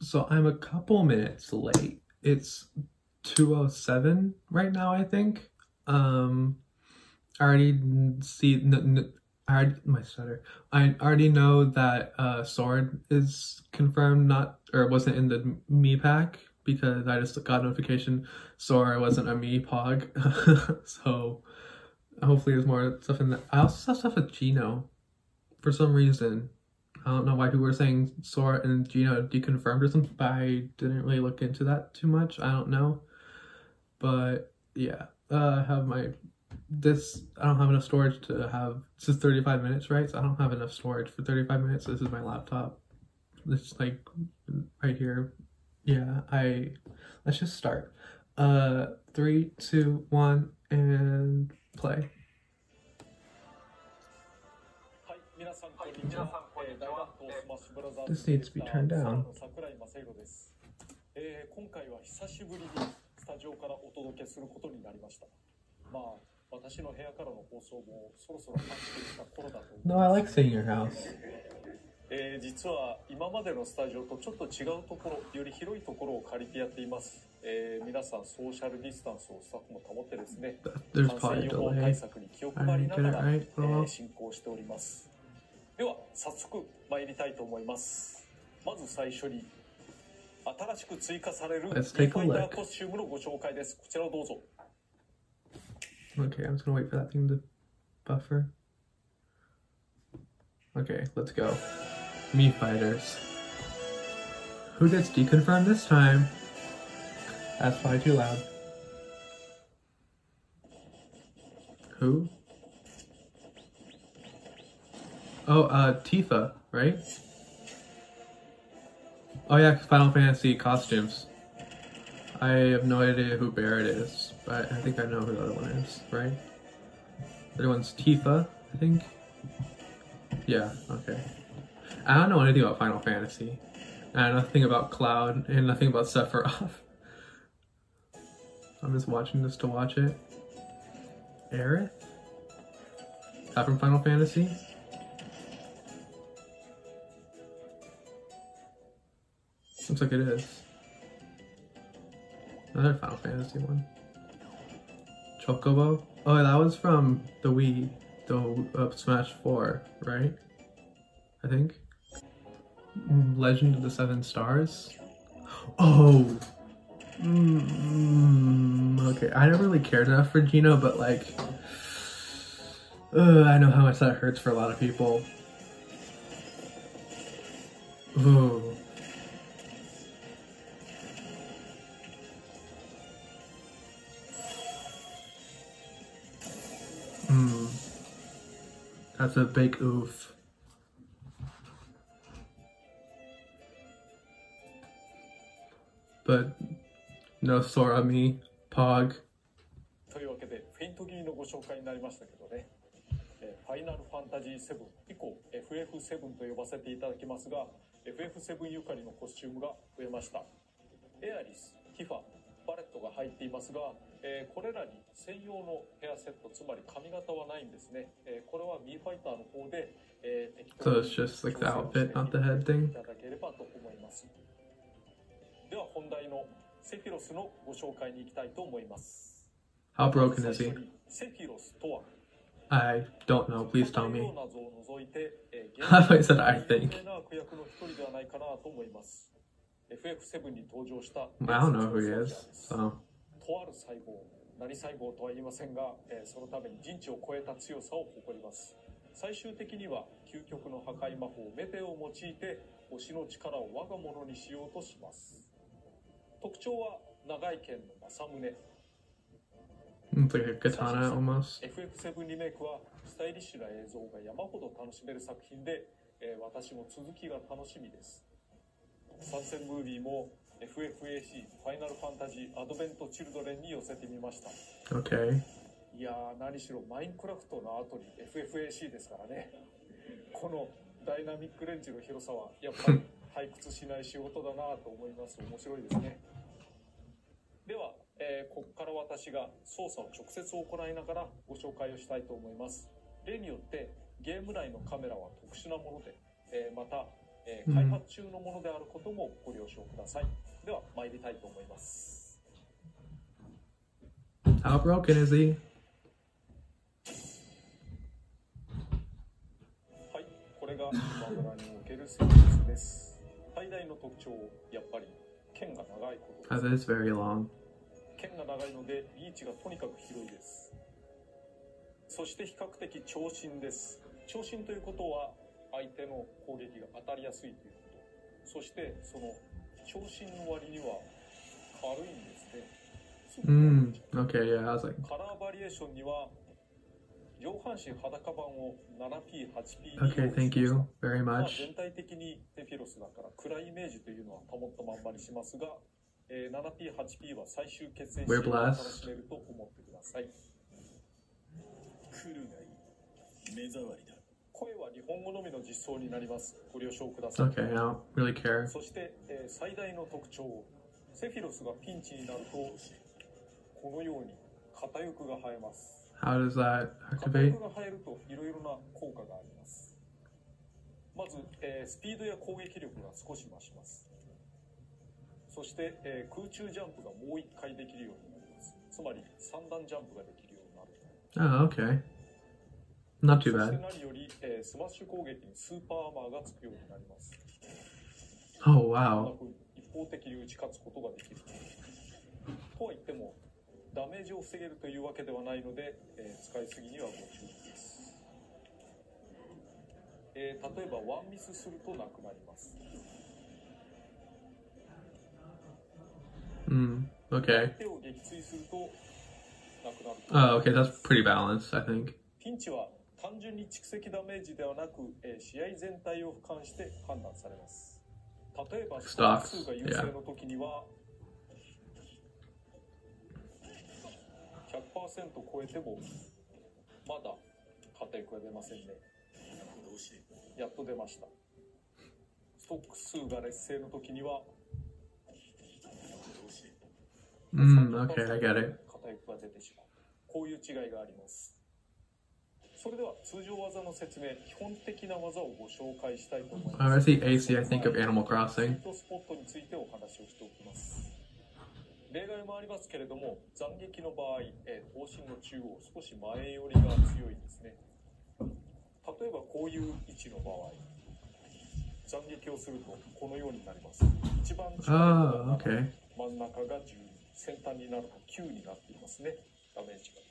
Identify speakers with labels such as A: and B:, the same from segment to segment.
A: So I'm a couple minutes late. It's 207 right now, I think. Um I already see n- n- I already, my stutter. I already know that uh Sword is confirmed not or wasn't in the me pack because I just got notification Sora wasn't a me pog. so hopefully there's more stuff in that. I also saw stuff with Gino for some reason. I don't know why people were saying Sora and Gino deconfirmed or something, but I didn't really look into that too much. I don't know. But yeah, uh, I have my this I don't have enough storage to have this is 35 minutes, right? So I don't have enough storage for 35 minutes. This is my laptop. It's like right here. Yeah, I let's just start. Uh three, two, one, and play. This
B: ズ
A: needs to be turned down.
B: えー今回は久しぶりにスタジオからお届けすることになりました。まあ、私の部屋からの放送もそろそろ飽きてきた頃だと思い
A: No,
B: ま
A: I
B: す
A: like seeing your house.
B: えー実は今までのスタジオとちょっと違うところより広いところを借りてやっています、えー皆さんソーシャルディスタンスをスタッフも保ってですね感染予防対.策に気を配りながら、
A: I.
B: え
A: Oh.
B: ー進行しておりますでは早速参りたいと思いますまず最初に新しく追加されるファイタ.ーコスチュームのご紹介ですこちらをどうぞ
A: Okay, I'm just gonna wait for that thing to buffer. Okay, let's go. Me fighters. Who gets deconfirmed this time? That's probably too loud. Who? Oh, uh, Tifa, right? Oh yeah, Final Fantasy costumes. I have no idea who Barrett is, but I think I know who the other one is, right? The other one's Tifa, I think. Yeah, okay. I don't know anything about Final Fantasy. And nothing about Cloud and nothing about Sephiroth. I'm just watching this to watch it. Aerith? Is that from Final Fantasy? Looks like it is. Another Final Fantasy one. Chocobo? Oh, that was from the Wii, the uh, Smash 4, right? I think. Legend of the Seven Stars? Oh! Mm, okay, I don't really care enough for Gino, but like. I know how much that hurts for a lot of people. Ooh. That's a big oof. But no Sora me, Pog.
B: というわけでフェイントギーのご紹介になりましたけどね、えーファイナルファンタジー7以降 FF7 と呼ばせていただきますが FF7 ゆかりのコスチュームが増えましたエアリス、ティファ、バレットが入っていますが、えーこれらに専用のヘアセットつまり髪型はないんですね、えーこれは B ファイターの方で、えー適当
A: So
B: に
A: it's just like the
B: 調整を
A: outfit,
B: して
A: not the head
B: い.ただければと思いますでは本題のセフィロスのご紹介に行きたいと思います
A: How broken is
B: 最
A: he?
B: セフィロスとは
A: ？I don't know. Please tell me. I thought you said I think.
B: FF7 に登場した
A: I don't know who he is. So
B: とある細胞何細胞とは言いませんが、えーそのために人知を超えた強さを誇ります。最終的には究極の破壊魔法メテオを用いて推しの力を我が物にしようとします。特徴は長い剣の正宗。
A: It's like a katana almost.
B: FF7 リメイクはスタイリッシュな映像が山ほど楽しめる作品で、えー私も続きが楽しみです参戦ムービーも FFAC ファイナルファンタジーアドベント・チルドレンに寄せてみました。
A: Okay.
B: いやー何しろマインクラフトの後に FFAC ですからね。このダイナミックレンジの広さはやっぱり 退屈しない仕事だなと思います。面白いですね。では、えーここから私が操作を直接行いながらご紹介をしたいと思います。例によってゲーム内のカメラは特殊なもので、えーまた、えー開発中のものであることもご了承ください。では参りたいと思います。
A: How broken is he?
B: はい、これがマドラーにおけるセンテンスです。最大の特徴、やっぱり剣が長いことです
A: That。is very long.
B: 剣が長いのでリーチがとにかく広いですそして比較的長身です長身ということは相手の攻撃が当たりやすいということそしてその長身の割には軽いんですね
A: Mm, okay, yeah, I was like,
B: カラーバリエーションには上半身裸版を 7P8P に
A: okay, thank you very
B: まあ、
A: much.
B: 全体的にテフィロスだから暗いイメージというのは保ったまんまにしますが、えー、7P、8P は最終決戦シー
A: We're
B: ンを
A: blessed.
B: 楽しめると思ってください。
C: 来るがいい目障りだ
B: 声は日本語のみの実装になります。ご了承ください。
A: Okay, I don't really care.
B: そして、えー最大の特徴、セフィロスがピンチになると、このように片翼が生えます。
A: How does that
B: 片
A: activate?
B: 翼が生えるといろいろな効果がありますまず、えースピードや攻撃力が少し増しますそして、えー空中ジャンプがもう1回できるようになりますつまり3段ジャンプができるようになる
A: Oh, okay. Not too
B: そして
A: bad.
B: 何より、えースマッシュ攻撃にスーパーアーマーがつくようになります
A: Oh,
B: こんな
A: wow.
B: 風に一方的に打ち勝つことができるとは言ってもダメージを防げるというわけではないので、えー使いすぎにはご注意です、えー例えばワンミスするとなくなります
A: Mm, okay.
B: 手を撃墜するとなくなる
A: Oh, okay, that's pretty balanced, I think.
B: ピンチは単純に蓄積ダメージではなく、えー試合全体を俯瞰して判断されます。例えばストック数が優勢の時には100%超えてもまだ片翼が出ませんね。やっと出ました。ストック数が劣勢の時には
C: どうして
A: Mm, okay, I get it.
B: こういう違いがありますそれでは通常技の説明基本的な技をご紹介したいと思います。
A: When I see AC, I think of Animal Crossing.
B: スポットについてお話をしておきます。例外もありますけれども斬撃の場合、えー、頭身の中央少し前寄りが強いですね。例えばこういう位置の場合斬撃をするとこのようになります。一番近いの
A: Oh,
B: が
A: okay.
B: 真ん中が10先端になると9になっていますね。ダメージが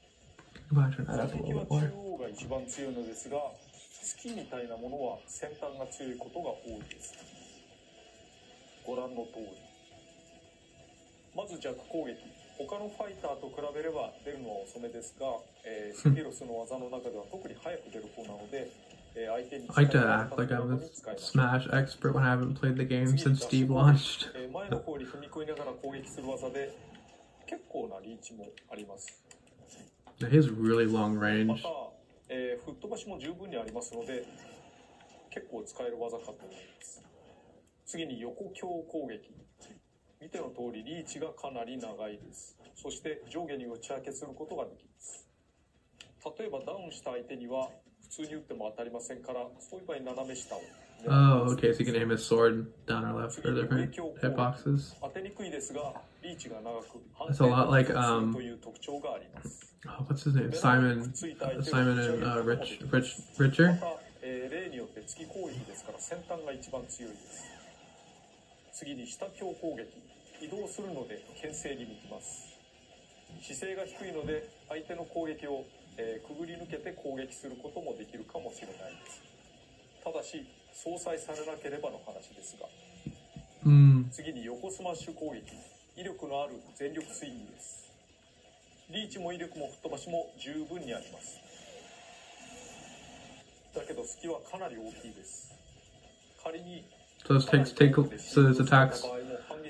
A: Little
B: は
A: bit more.
B: 中央が一番強いのですが月みたいなものは先端が強いことが多いですご覧の通りまず弱攻撃他のファイターと比べれば出る。のは遅めですが、えーセフィロスの技の中では特に早く出る。方なので、えー相手に
A: I like to
B: 使い
A: act
B: 方
A: like
B: な
A: I'm
B: ど
A: a Smash expert when I haven't played the game since Steve launched.
B: えー前の方に踏み込みながら攻撃する技で結構なリーチもあります
A: He has really long
B: ま
A: range.
B: た、えー吹っ飛ばしも十分にありますので結構使える技かと思います。次に横強攻撃。見ての通りリーチがかなり長いです。そして上下に打ち分けすることができます。例えばダウンした相手には普通に打っても当たりませんからそういう場合斜め下を。狙いま
A: Oh,
B: す
A: okay, so you can aim his sword down or left for different hitboxes.
B: 当てにくいですがリーチが長く
A: That's a lot like,
B: 反
A: um, Oh, what's his name? Simon. uh, Simon and uh, Rich, Rich, Richer.
B: また、えー例によって月攻撃ですから先端が一番強いです次に下強攻撃移動するので牽制に向きます姿勢が低いので相手の攻撃を、えーくぐり抜けて攻撃することもできるかもしれないですただし相殺されなければの話ですが
A: Mm.
B: 次に横スマッシュ攻撃威力のある全力スイングですリーチも威力も吹っ飛ばしも十分にありますだけど隙はかなり大きいです仮に
A: So this takes take so his attacks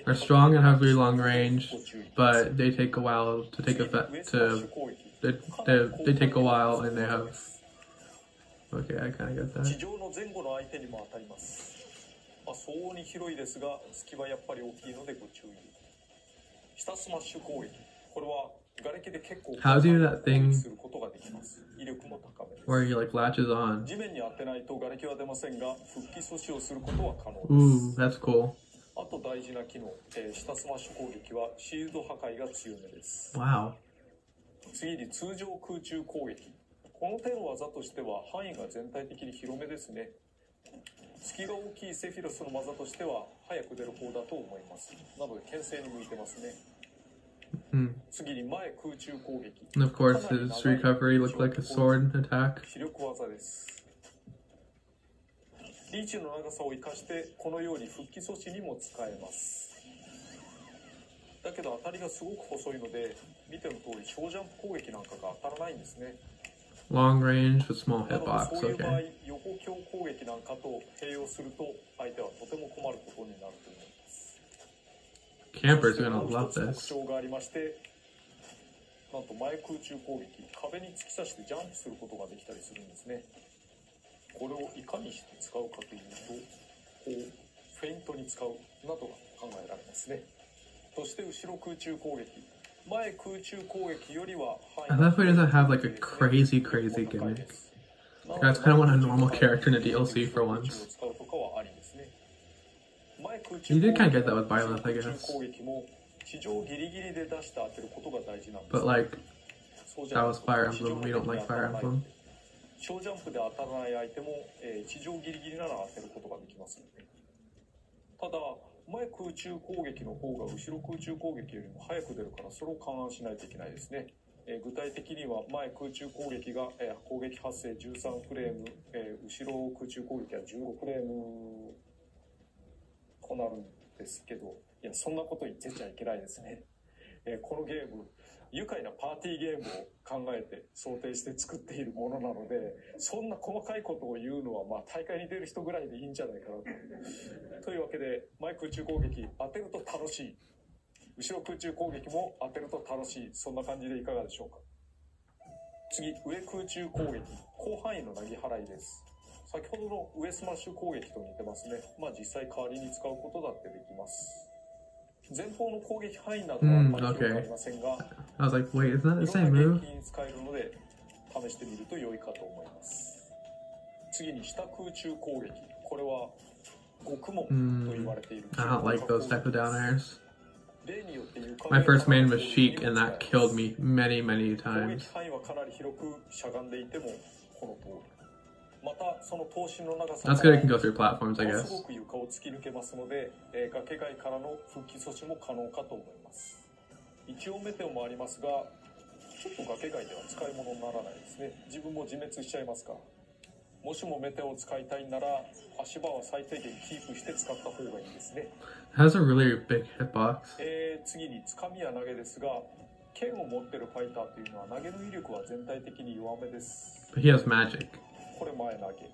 A: are strong and have really long range, but they take a while to take effect to they, they, they take a while and they have okay I kind of get
B: 地
A: that
B: 上の前後の相手にも当たりまあ、相応に広いですが隙はやっぱり大きいのでご注意下スマッシュ攻撃これは
A: How do you do that thing Where he like latches on. Ooh, that's cool.
B: あと大事な機能、えー下スマッシュ攻撃はシールド破壊が強めです。
A: Wow.
B: 次に通常空中攻撃。この手の技としては範囲が全体的に広めですね。隙が大きいセフィロスの技としては早く出る方だと思います。なので牽制に向いてますね
A: Mm. And of course, his recovery looked like a sword attack.
B: リーチの長さを生かしてこのように復帰措置にも使えますだけど当たりがすごく細いので見ての通り小ジャンプ攻撃なんかが当たらないんですね
A: Long range with small hitbox. Okay.
B: 横強攻撃なんかと併用すると相手はとても困ることになると思います
A: Campers
B: そして
A: are
B: も
A: gonna
B: う
A: love
B: 一つ特
A: this.
B: 徴がありましてなんと前空中攻撃壁に突き刺してジャンプすることができたりするんですねこれをいかにして使うかというとこうフェイントに使うなどが考えられますねそして後ろ空中攻撃前空中攻撃よりは
A: I love how he doesn't have like a crazy, crazy gimmick. That's kind of what a normal character in a DLC for once. You did kind of get that with I guess. But like, that was Fire Emblem. We don't like Fire Emblem.
B: 小ジャンプで当たらない相手も、えー地上ギリギリなら当てることができますただ前空中攻撃の方が後ろ空中攻撃よりも早く出るからそれを勘案しないといけないですね、えー具体的には前空中攻撃が、えー攻撃発生13フレーム、えー後ろ空中攻撃は16フレームとなるんですけどいやそんなこと言ってちゃいけないですね、えーこのゲーム愉快なパーティーゲームを考えて想定して作っているものなのでそんな細かいことを言うのはまあ大会に出る人ぐらいでいいんじゃないかなと。というわけで前空中攻撃当てると楽しい。後ろ空中攻撃も当てると楽しい。そんな感じでいかがでしょうか。次上空中攻撃広範囲の薙ぎ払いです。先ほどの上スマッシュ攻撃と似てますね。まあ実際代わりに使うことだってできます。前方の攻撃範囲などはあまり広くありませんが、
A: I was like, wait, isn't that the same
B: な
A: move?
B: 使えるので試してみると良いかと思います。次に下空中攻撃。これは極門と言われている。
A: I don't like those type of down airs. My
B: 面
A: first
B: が
A: main was Sheik, and that killed me many, many
B: 攻
A: times.
B: この通りまたその頭身の長さ
A: That's good. It can go through platforms, I
B: ものす
A: guess.
B: ごく床を突き抜けますので、えー崖外からの復帰措置も可能かと思います一応メテオもありますがちょっと崖外では使い物にならないですね自分も自滅しちゃいますからもしもメテオを使いたいなら足場は最低限キープして使った方がいいですね
A: has a really big hitbox.
B: えー次につかみや投げですが剣を持ってるファイターというのは投げの威力は全体的に弱めです
A: But he has magic.
B: これ前投げ。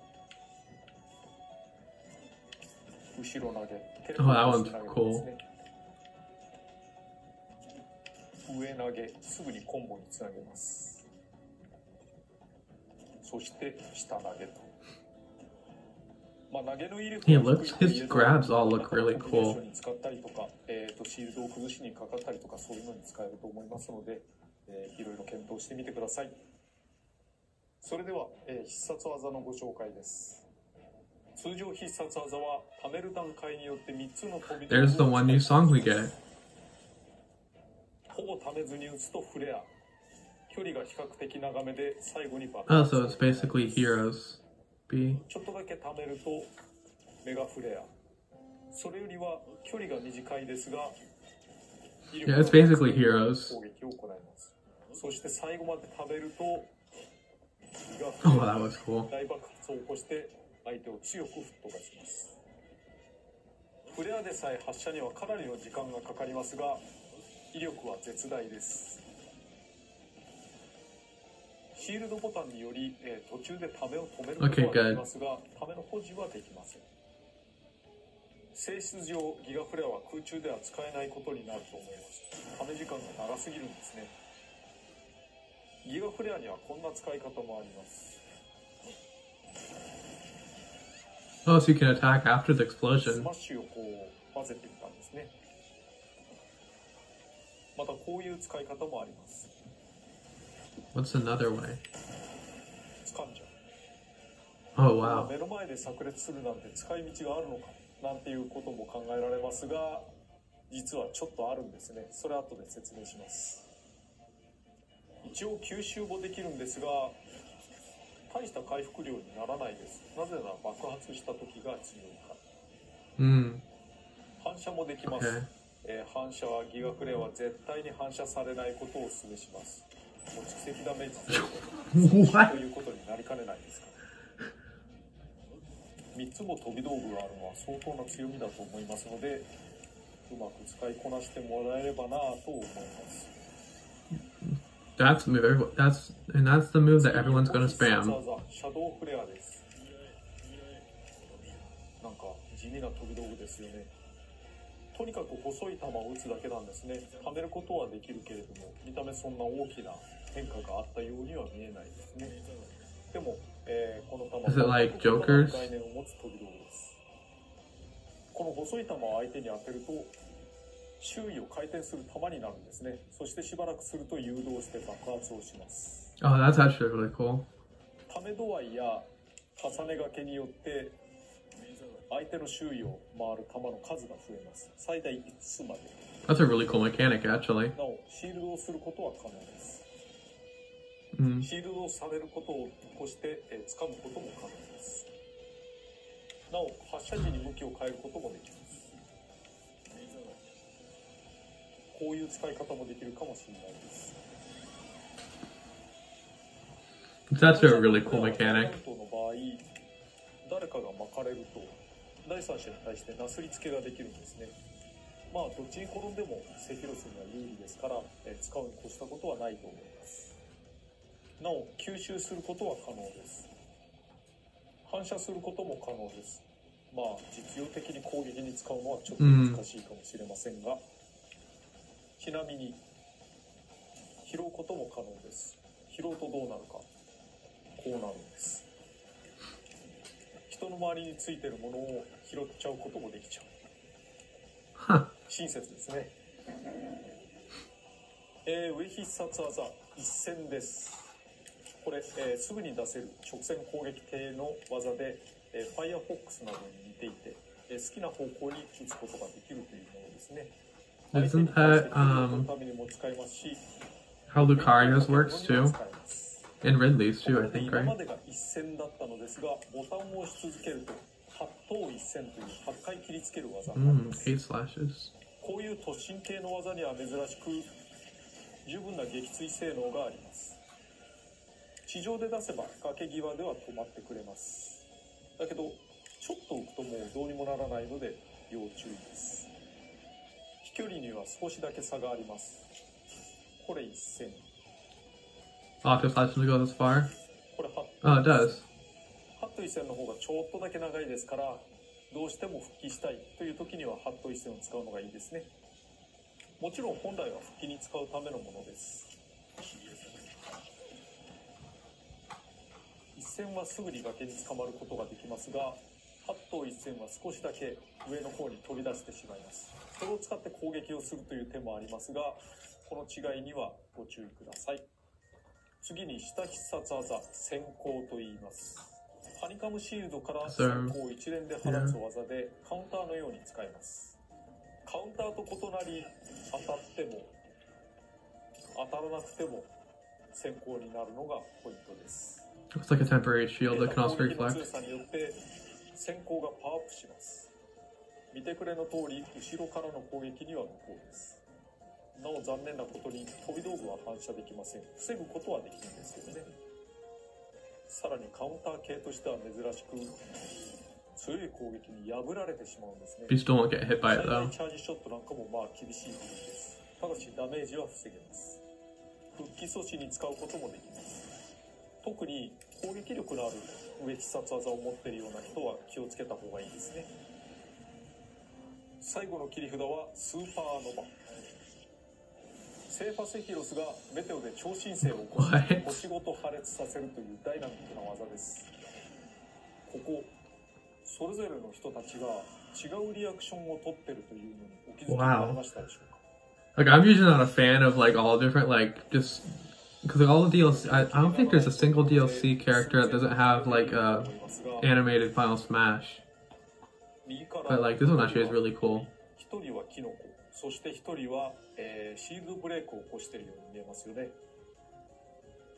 B: 後ろ投げ。
A: Oh, that
B: 投
A: one's cool.
B: ね。上投げ。すぐにコンボにつなげます。そして下投げと。まあ投げの威力
A: He
B: は
A: looks- his grabs all look really cool.
B: 使ったりとか、えー、とシールドを崩しにかかったりとかそういうのに使えると思いますので、えーいろいろ検討してみてくださいそれでは、えー必殺技のご紹介です通常必殺技は貯める段階によって3つの飛び
A: There's the one new song we get.
B: ほぼ貯めずに打つとフレア距離が比較的長めで最後に爆
A: Oh,
B: 発
A: so it's basically heroes. B.
B: ちょっとだけ貯めるとメガフレアそれよりは距離が短いですが
A: Yeah, it's basically heroes.
B: 攻撃を行いますそして最後まで食べるとギガ
A: Oh, that was cool.
B: 大爆発を起こして相手を強く吹っ飛ばします。フレアでさえ発射にはかなりの時間がかかりますが威力は絶大です。シールドボタンにより、えー途中でためを止めることはで.きますが、ための保持はできません。性質上ギガフレアは空中では使えないことになると思います。ため時間が長すぎるんですねギガフレアにはこんな使い方もあります
A: Oh, so you can attack after the explosion.
B: スマッシュをこう混ぜていったんですねまたこういう使い方もあります
A: What's another way?
B: 掴んじゃう
A: Oh wow.
B: 目の前で炸裂するなんて使い道があるのかなんていうことも考えられますが実はちょっとあるんですねそれ後で説明します一応吸収もできるんですが大した回復量にならないですなぜなら爆発した時が強いから
A: Mm.
B: 反射もできます、
A: Okay.
B: えー反射はギガクレは絶対に反射されないことを示しますもう蓄積ダメージ?ということになりかねないですから3つも飛び道具があるのは相当な強みだと思いますのでうまく使いこなしてもらえればなと思います
A: That's move. That's and that's the move that everyone's gonna spam.
B: 技シャドウフレアですなんか地味な飛び道具ですよねとにかく細い球を打つだけなんですねはめることはできるけれども見た目そんな大きな変化があったようには見えないですねでも、えーこの球
A: Jokers?
B: 概念を持つ飛び道具ですこの細い球を相手に当てると周囲を回転する球になるんですね。そしてしばらくすると誘導して爆発をします。
A: Oh, that's actually really cool.
B: ため度合いや重ねがけによって相手の周囲を回る球の数が増えます。最大5つまで。
A: That's a really cool mechanic, actually.
B: なおシールドをすることは可能です。
A: Mm.
B: シールドをされることを越して、えー掴むことも可能です。なお発射時に向きを変えることもできますこういう使い方もできるかもしれないです。
A: That's a really cool mechanic.
B: の場合誰かが巻かれると第三者に対してなすりつけができるんですね。まあどっちに転んでもセフィロスには有利ですから、えー使うに越したことはないと思います。なお吸収することは可能です。反射することも可能です。まあ実用的に攻撃に使うのはちょっと難しいかもしれませんが、ちなみに拾うことも可能です。拾うとどうなるかこうなるんです。人の周りについてるものを拾っちゃうこともできちゃう.親切ですね。えー上必殺技一戦です。これ、えーすぐに出せる直線攻撃系の技で、えーファイアフォックスなどに似ていて、えー好きな方向に打つことができるというものですね
A: Isn't that, um,
B: 攻撃のためにも使えますし
A: How Lucario's works too? And Ridley's too, I
B: で
A: think,
B: 今
A: right?
B: までが一戦だったのですがボタンを押し続けると八頭一戦という8回切りつける技になり
A: Mm,
B: ます、
A: eight slashes.
B: こういう突進系の技には珍しく十分な撃墜性能があります地上で出せば崖際では止まってくれますだけどちょっと浮くともうどうにもならないので要注意です飛距離には少しだけ差があります。これ一戦
A: Octo slash doesn't go this far.
B: これ8
A: Oh, it does.
B: ハット一戦の方がちょっとだけ長いですからどうしても復帰したいという時にはハット一戦を使うのがいいですね。もちろん本来は復帰に使うためのものです。一戦はすぐに崖に捕まることができますがハット一戦は少しだけ上の方に飛び出してしまいます。それを使って攻撃をするという手もありますがこの違いにはご注意ください。次に下必殺技先行と言います。ハニカムシールドから先行一連で放つ技でカウンターのように使えます。カウンターと異なり当たっても当たらなくても先行になるのがポイントです。
A: It's like a temporary shield that can also reflect.
B: 先行がパワーアップします。見てくれの通り後ろからの攻撃には無効です。なお残念なことに飛び道具は反射できません。防ぐことはできるんですけどね。さらにカウンター系としては珍しく強い攻撃に破られてしまうんですね。大
A: though.
B: チャージショットなんかもまあ厳しい部分です。ただしダメージは防げます。復帰阻止に使うこともできます。特に攻撃力のある上必殺技を持っているような人は気をつけた方がいいですね。最後の切り札はスーパーノバ。セーファセヒロスがメテオで超新星を起こし?星ごと破裂させるというダイナミックな技です。ここそれぞれの人たちが違うリアクションを取ってるというのにお気づきになりましたでしょうか
A: ？Like I'm usually not a fan of like all different like just because all the DLC. I, I don't think there's a single DLC character that doesn't have like a animated Final Smash. But like this one actually is really cool.
B: そして一人は、えーシールドブレイクを起こしているように見えますよね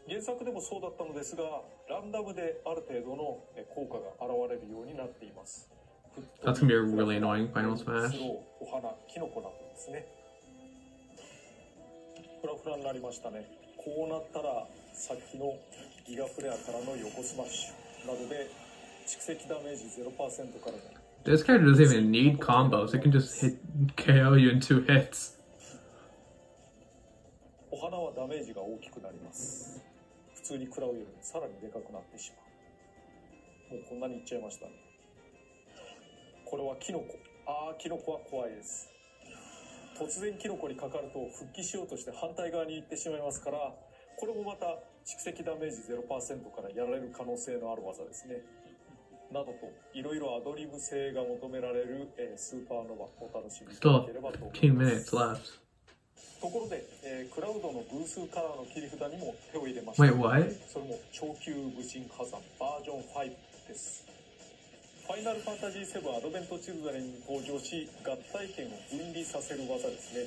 B: 原作でもそうだったのですがランダムである程度の効果が現れるようになっています。
A: That's gonna be a really annoying Final Smash.
B: お花、キノコなどですね。フラフラになりましたね。こうなったら、さっきのギガフレアからの横スマッシュなどで蓄積ダメージ0%からの
A: This character doesn't even need combos. It can just hit KO you in two hits.
B: お花はダメージが大きくなります。普通に食らうよりもさらにでかくなってしまう。もうこんなにいっちゃいましたね。これはキノコ。ああ、キノコは怖いです。突然キノコにかかると復帰しようとして反対側に行ってしまいますから、これもまた蓄積ダメージ0%からやられる可能性のある技ですね。などと、いろいろアドリブ性が求められる、えースーパーノヴァお楽しみいただければと思い
A: 15
B: ます。ところで、えークラウドの偶数カラーの切り札にも手を入れました。
A: Wait?
B: それも超級武神火山バージョン5です。ファイナルファンタジー7アドベントチルドレンに登場し、合体圏を分離させる技ですね。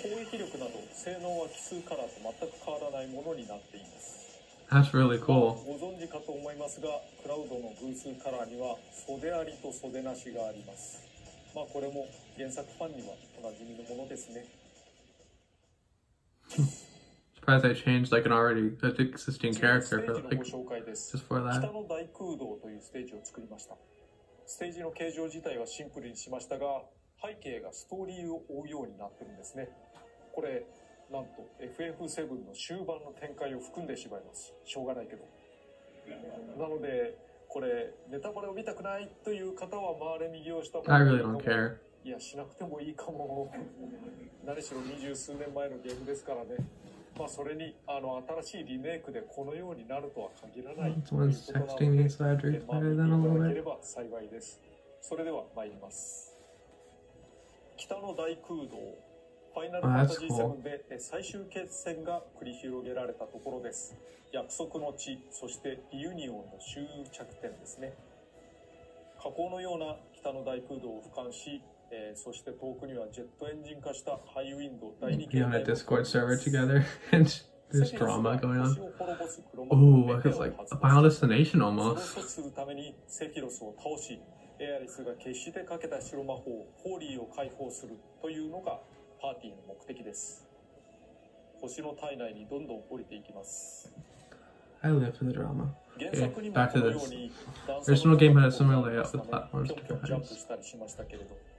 B: 攻撃力など性能は奇数カラーと全く変わらないものになっています。
A: That's really cool.
B: ご存知かと思いますが、クラウドの偶数カラーには袖ありと袖なしがあります。まあこれも原作ファンにはおなじみのものですね。
A: Surprised they changed like an already existing
B: 次にステ
A: character
B: ー
A: for
B: ジの
A: like
B: ご紹介です。
A: just for
B: 北
A: that.
B: の大空洞というステージを作りました。ステージの形状自体はシンプルにしましたが、背景がストーリーを追うようになってるんですね。これ、なんと FF7 の終盤の展開を含んでしまいます。しょうがないけど。なので、これ、ネタバレを見たくないという方は回れ右をした方
A: I
B: がいい
A: really
B: かも
A: don't care.
B: いや、しなくてもいいかも。何しろ二十数年前のゲームですからね。まあ、それに、あの、新しいリメイクでこのようになるとは限らない。ということなのでまあ見ていただけれ.ば幸いです。それでは参ります。北の大空洞、ファイナルファンタジー
A: that's cool.
B: 7でえ最終決戦が繰り広げられたところです。約束の地、そしてリユニオンの終着点ですね。火口のような北の大空洞を俯瞰し、えーそして遠くにはジェットエンジン化したハイウィンド第2
A: Be on a Discord server together and there's drama going on.
B: お
A: Ooh, it's like a Final Destination almost.
B: するためにセフィロスを倒しエアリスが決してかけた白魔法ホーリーを解放するというのがパーティーの目的です星の体内にどんどん降りていきます
A: I live for the drama.
B: 原作にも
A: back
B: こ
A: to this.
B: うに段差
A: There's
B: の
A: no game
B: な
A: has similar layout with
B: ね
A: platforms to
B: ジャンプ
A: heights.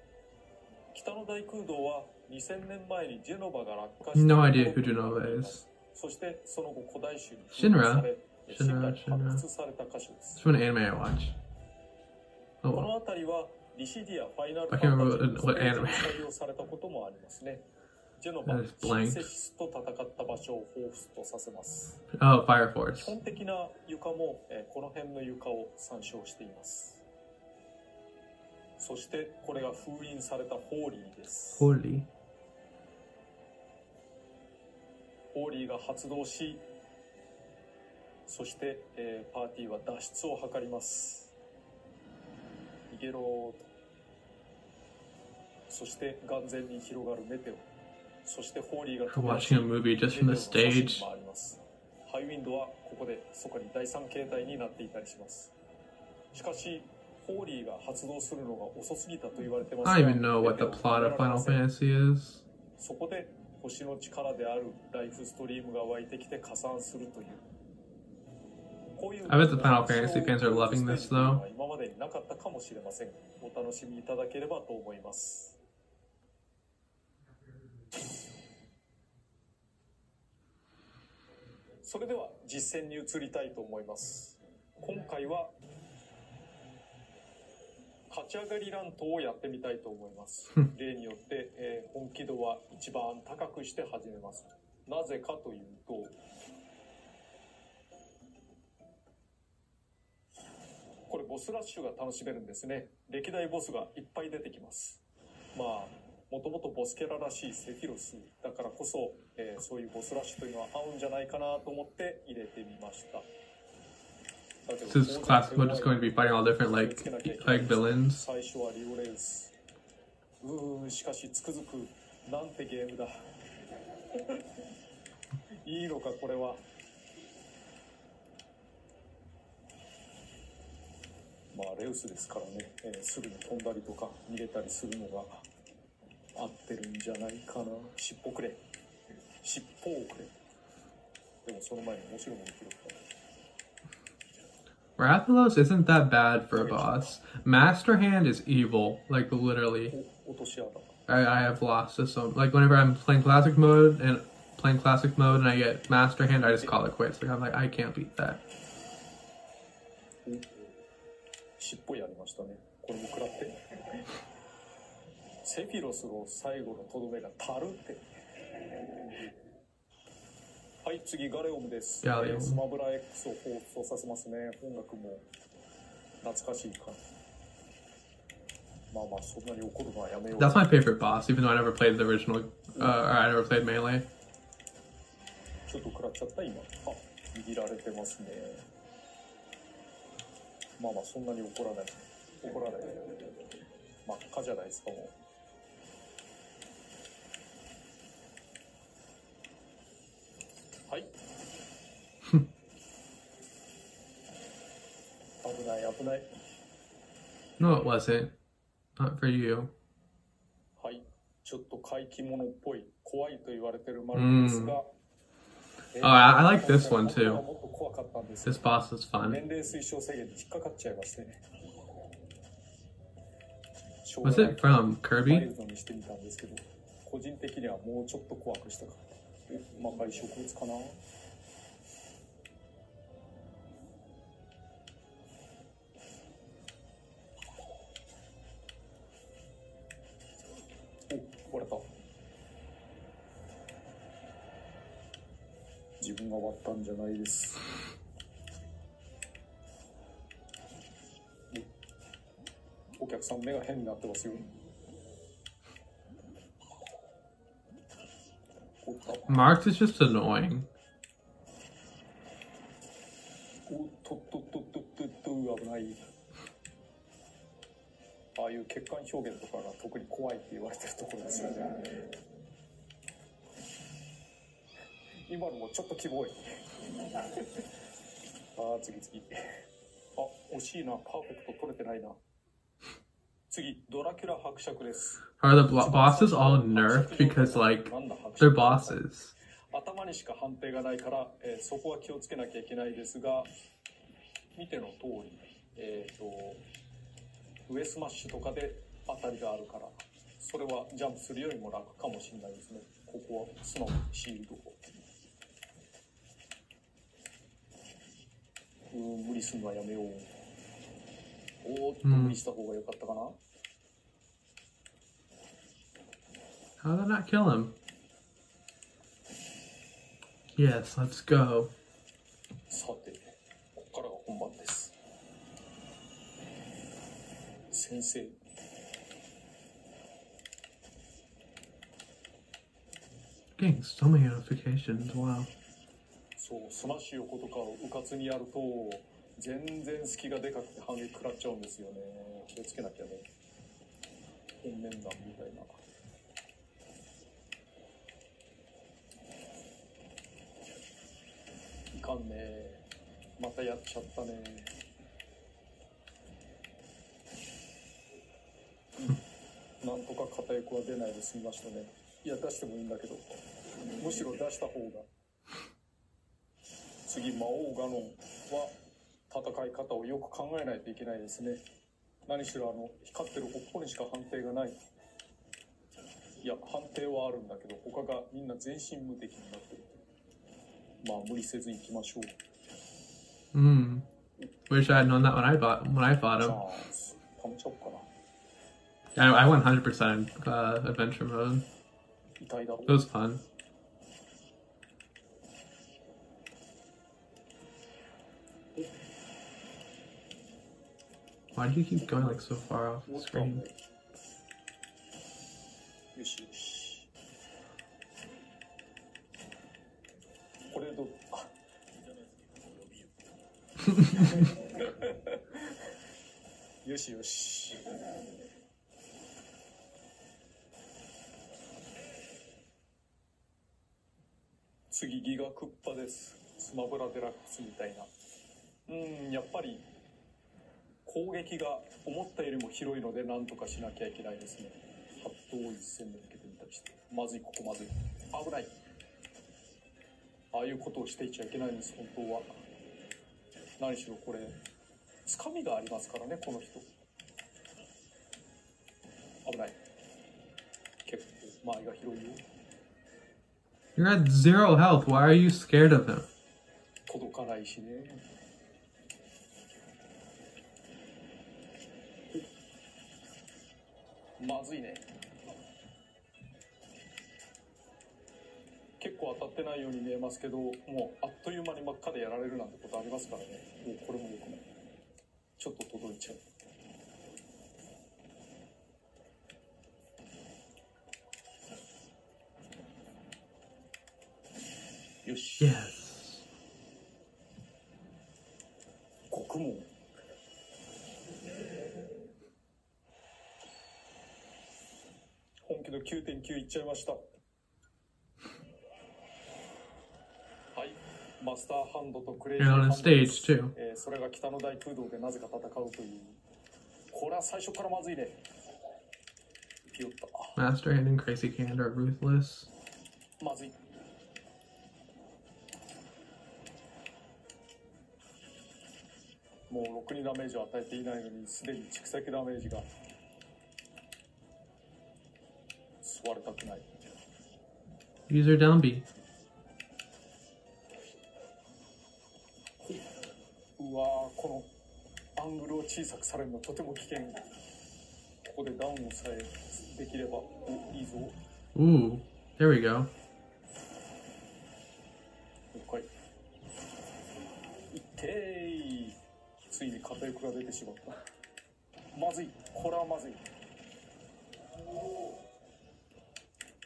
B: 北の大空洞は2000年前にジェノバが落下した
A: No idea who Genova is.
B: そしてその後古代種に？され
A: Shinra，
B: 進化に発掘された箇所です
A: It's from an anime I watch.
B: こ
A: Oh.
B: の辺りはリシディアファイナルファンタジーの.採用されたこともありますね。ジェノバシ.ンセシスと戦った場所を彷彿とさせます。
A: Oh, Fire
B: 基
A: Force.
B: 本的な床も、えーこの辺の床を参照しています。そしてこれが封印されたホーリーです。
A: Holy?
B: ホーリーが発動し、そして、えーパーティーは脱出を図ります。逃げろーと。そして眼前に広がるメテオ。そしてホーリーが
A: watching a movie just from the stage.
B: ハイウィンドはここでそこに第三形態になっていたりします。しかし、
A: I don't even know what the plot of Final Fantasy is.
B: そこで星の力であるライフストリームが湧いてきて加算するという
A: I bet the Final Fantasy fans are loving this, though.
B: 今までになかったかもしれません。お楽しみいただければと思います。それでは実践に移りたいと思います。今回は勝ち上がりラントをやってみたいと思います。例によって、えー本気度は一番高くして始めます。なぜかというと、これボスラッシュが楽しめるんですね。歴代ボスがいっぱい出てきます。まあ、もともとボスキャラらしいセフィロスだからこそ、えーそういうボスラッシュというのは合うんじゃないかなと思って入れてみました
A: This is classic mode, just going to be fighting all different like like villains.
B: うーしかしつくづくなんてゲームだいいのかこれは。まあレウスですからね、えーすぐに飛んだりとか逃げたりするのが合ってるんじゃないかな。尻尾くれ。尻尾をくれ。でもその前に面白いもの記録だ
A: Rathalos isn't that bad for a boss. Master Hand is evil, like literally. I, I have lost this one. Like whenever I'm playing classic mode and playing classic mode and I get Master Hand, I just call it quits. Like I'm like, I can't beat that.
B: はい次ガレオムです、
A: ガレオム。
B: えースマブラ X を放送させますね。音楽も懐かしい感じまあまあそんなに怒るのはやめよう。
A: That's my favorite boss, even though I never played the original, uh, or I never played Melee.
B: ちょっと食らっちゃった今。あ握られてますね。まあまあそんなに怒らない。怒らない。真っ赤じゃないですかもう危ない危ない
A: No, it wasn't. Not for you.
B: はいちょっと怪奇物っぽい怖いと言われてるマルコですが、えー
A: Oh, I- I like this one too.
B: もっと怖かったんですけど
A: This boss is fun.
B: 年齢推奨制限に引っかかっちゃいましてね。
A: Was it from
B: ワイ
A: Kirby?
B: ルドにしてみたんですけど、個人的にはもうちょっと怖くしたかった。お魔界植物かな？お、割れた。自分が割ったんじゃないです。お客さん目が変になってますよ。おった
A: Marks is just annoying.
B: おっとっとっとっとっと危ない。ああいう血管表現とか怖いって言われてるところですよね。今のもちょっとキモい。ああ、次次。あ、惜しいな。パーフェクト取れてないな。次、ドラキュラ伯爵です。
A: Are the bosses all nerfed because like they're
B: 爵
A: bosses?
B: 頭にしか判定がないから、えーそこは気をつけなきゃいけないですが見ての通りえっ、と上スマッシュとかで当たりがあるからそれはジャンプするよりも楽かもしれないですねここは素直にシールドをうーん無理するのはやめようおーっと無理した方が良かったかな、
A: How did I kill him? Yes, let's go.
B: さて、ここからが本番です。先生。
A: Getting so many notifications. Wow.
B: そう、スマッシュ横とかをうかつにやると、全然隙がでかくて反撃食らっちゃうんですよね。気をつけなきゃね。本面談みたいな。いかんねまたやっちゃったねうんなんとか片翼は出ないで済みましたね。いや、出してもいいんだけど、むしろ出した方が。次、魔王ガノンは戦い方をよく考えないといけないですね。何しろあの、光ってる尾っぽにしか判定がない。いや、判定はあるんだけど、他がみんな全身無敵になってる。まあ、無理せず行きましょう。
A: Hmm. Wish I had known that when I bought when I fought him. I, I went 100% uh, adventure mode.
B: 痛いだろ
A: It was fun. Why do you keep going like so far off the
B: おっと。よ
A: screen?
B: 次ギガクッパです。スマブラデラックスみたいな。うんやっぱり攻撃が思ったよりも広いので何とかしなきゃいけないですね。ハットを一戦で受けてみたりして。まずいここまずい。危ない。ああいうことをしていちゃいけないんです本当は。何しろこれつかみがありますからねこの人。危ない。結構周りが広いよ。
A: You're at zero health. Why are you scared of him?
B: 届かないしね。まずいね。結構当たってないように見えますけどもうあっという間に真っ赤でやられるなんてことありますからね。もうこれもよくない。ちょっと届いちゃう。よし。
A: Yes.
B: 獄門。本気の9.9いっちゃいました。はい。マスターハンドとクレイジーハンドで
A: stage
B: す.えーそれが北の大空洞でなぜか戦うという。これは最初からまずいね。ピヨッと。あ
A: Master Hand and Crazy Hand are ruthless.
B: まずいもうろくにダメージを与えていないのにすでに蓄積ダメージが吸われたくない
A: Use your down B.
B: うわーこのアングルを小さくされるのとても危険ここでダウンをさえできればおいいぞも
A: Ooh, there we go.
B: ついに片翼が出てしまったまずいこれはまずい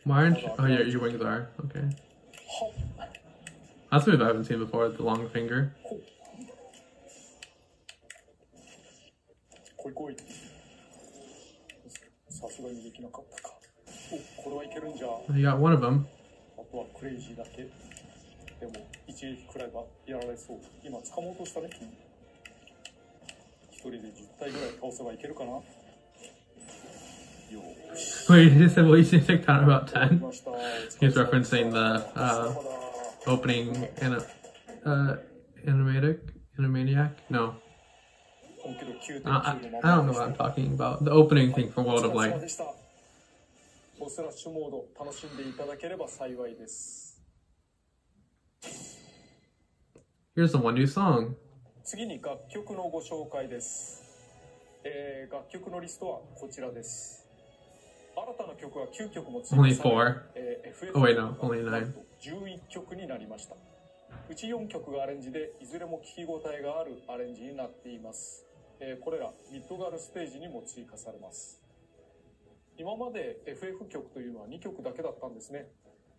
A: Why aren't you? Oh, yeah, your wings are. Okay.
B: はっ
A: That's a move I haven't seen before, the long finger.
B: こ来い来いさすがにできなかったかおこれはいけるんじゃ
A: You got one of them.
B: あとはクレイジーだけでも一撃くらいはやられそう今掴もうとしたね君一 人で10体ぐらい倒せばいけるかなよーし
A: Wait, he said, well, you should take down about
B: 来
A: 10.
B: ました
A: He's referencing the, uh,
B: まだ
A: Opening in a, uh, animatic? Animaniac? No.
B: 本気の
A: Uh,
B: 9.9
A: I,
B: の
A: I
B: ま
A: don't
B: ま
A: know what I'm talking about. The opening thing from
B: お
A: World
B: 疲
A: of
B: れ様
A: Light.
B: でしたボスラッシュモード楽しんでいただければ幸いです
A: Here's the one new song.
B: 次に楽曲のご紹介です、えー楽曲のリストはこちらです。新たな曲は9曲も追加され
A: four?
B: えー FF
A: Oh, wait, no, only nine.
B: なんと11曲になりました。うち4曲がアレンジでいずれも聴き応えがあるアレンジになっています、えーこれらミッドガルステージにも追加されます。今まで FF 曲というのは2曲だけだったんですね。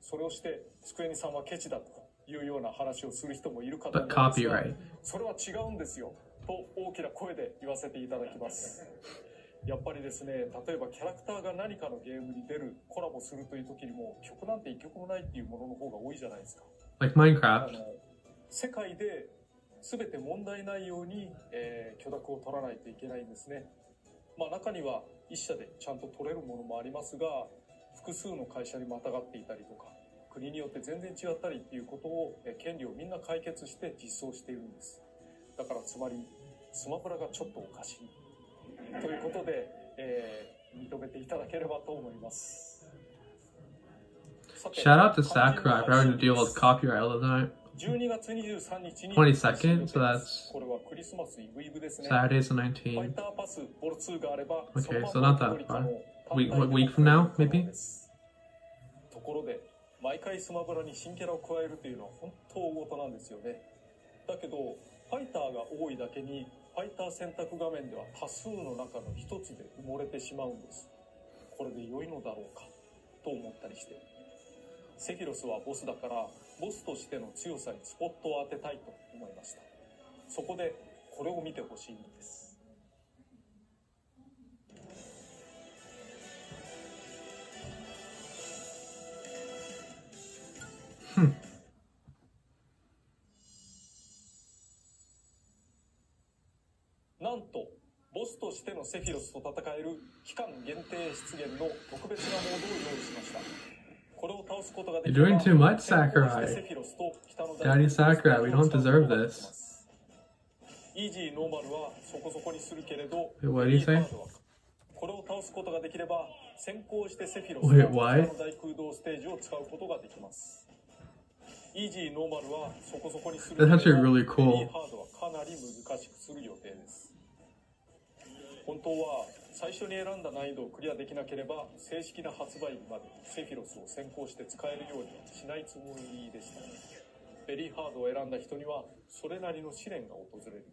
B: それをして机にさんはケチだというような話をする人もいるかと思いますが.それは違うんですよと大きな声で言わせていただきますやっぱりですね例えばキャラクターが何かのゲームに出るコラボするという時にも曲なんて1曲もないっていうものの方が多いじゃないですか
A: Like
B: あ
A: Minecraft.
B: の世界で全て問題ないように、えー許諾を取らないといけないんですねまあ中には一社でちゃんと取れるものもありますが複数の会社にまたがっていたりとか国によって全然違ったりっていうことを、えー権利をみんな解決して実装しているんですだからつまりスマブラがちょっとおかしいということで、えー認めていただければと思います
A: Shout out to Sakurai
B: の
A: for having to deal
B: で
A: with
B: す
A: copyright all the time.
B: 12月23日に
A: 22nd, so that's。Saturday's the
B: ファイ
A: 19th.
B: ターパスボル2があれば、
A: Okay, so
B: ま
A: not that far.
B: の
A: Week- what, week from now, maybe?
B: ところで、毎回スマブラに新キャラを加えるというのは本当大事なんですよね。だけど、ファイターが多いだけに、ファイター選択画面では多数の中の一つで埋もれてしまうんです。これで良いのだろうか。と思ったりしてセフィロスはボスだからボスとしての強さにスポットを当てたいと思いましたそこでこれを見てほしいのですスとしてのセフィロスと戦える期間限定出現の特別なモードを用意しましたこれを倒すことができれば
A: You're doing too much,
B: 先行して
A: Sakurai.
B: セフィロスと北の
A: Daddy Sakurai, we don't deserve this.
B: イージーノーマルはそこそこにするけれど
A: Wait, what did he say?
B: ハードはこれを倒すことができれば先行してセフィロス
A: Wait,
B: と
A: why?
B: 北の大空洞ステージを使うことができますイージーノーマルはそこそこにする
A: That's
B: けれ
A: actually
B: ど
A: really cool.
B: ヘビーハードはかなり難しくする予定です本当は最初に選んだ難易度をクリアできなければ正式な発売日までセフィロスを先行して使えるようにはしないつもりでした。ベリーハードを選んだ人にはそれなりの試練が訪れる。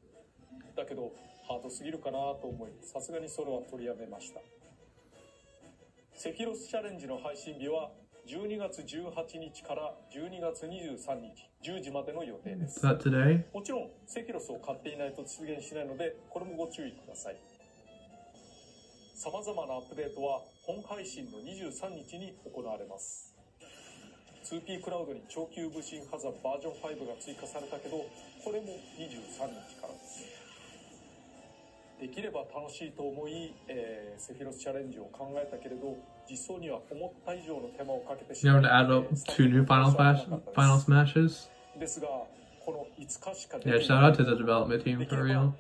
B: だけどハードすぎるかなと思いさすがにそれは取りやめました。セフィロスチャレンジの配信日は12月18日から12月23日10時までの予定です?もちろんセフィロスを買っていないと実現しないのでこれもご注意くださいさまざまなアップデートは本配信の23日に行われます。2P クラウドに長級武神ハザードバージョン5が追加されたけどこれも23日からです。できれば楽しいと思い、えーセフィロスチャレンジを考えたけれど実装には思った以上の手間をかけてし
A: You
B: ま
A: know, to add up two new Final Flash, Final Smashes.
B: です。がこの5日しか
A: Yeah, shout out to the development team for real.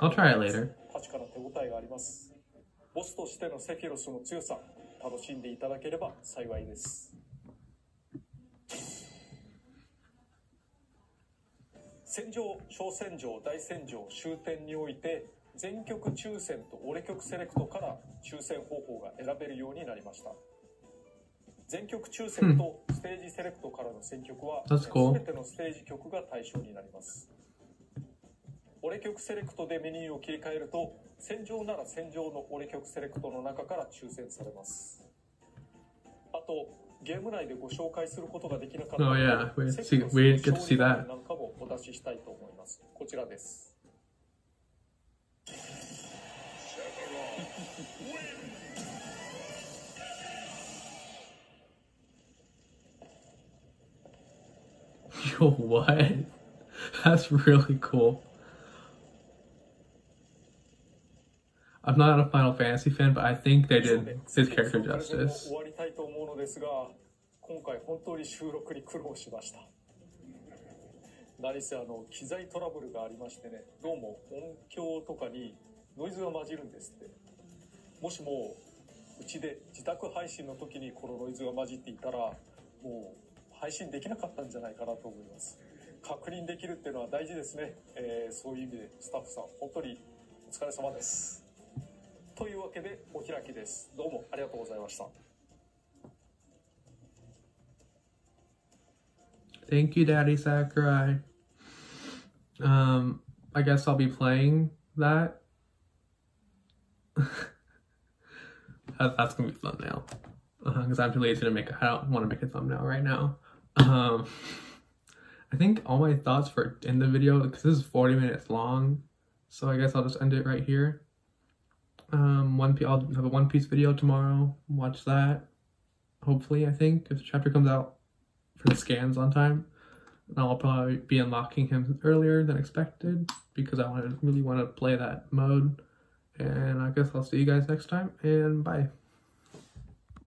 A: I'll try it later.
B: ボスとしてのセフィロスの強さ楽しんでいただければ幸いです。戦場小戦場大戦場終点において全局抽選と折れ局セレクトから抽選方法が選べるようになりました全局抽選とステージセレクトからの選曲は
A: cool.
B: 全てのステージ曲が対象になります折れ曲セレクトでメニューを切り替えると戦場なら戦場の折れ曲セレクトの中から抽選されますあとゲーム内でご紹介することができなかった
A: Oh, yeah. We get to see
B: 勝利
A: that.
B: なんかもお出ししたいと思いますこちらです
A: Yo, what? That's really cool. I'm not a Final Fantasy fan, but I think they did
B: セ
A: his character justice.
B: 終わりたいと思うのですが今回本当に収録に苦労しました何せあの機材トラブルがありましてねどうも音響とかにノイズが混じるんですってもしもうちで自宅配信の時にこのノイズが混じっていたらもう配信できなかったんじゃないかなと思います確認できるっていうのは大事ですね、えーそういう意味でスタッフさん本当にお疲れ様ですというわけでお開きですどうもありがとうございました
A: Thank you, Daddy Sakurai. Um, I guess I'll be playing that. that's gonna be thumbnail. Because uh, I'm too lazy to make. I don't want to make a thumbnail right now. Um, I think all my thoughts for in the video because this is 40 minutes long, so I guess I'll just end it right here. Um, one I'll have a One Piece video tomorrow. Watch that. Hopefully, I think if the chapter comes out for the scans on time. And I'll probably be unlocking him earlier than expected because I want to really want to play that mode. And I guess I'll see you guys next time and bye.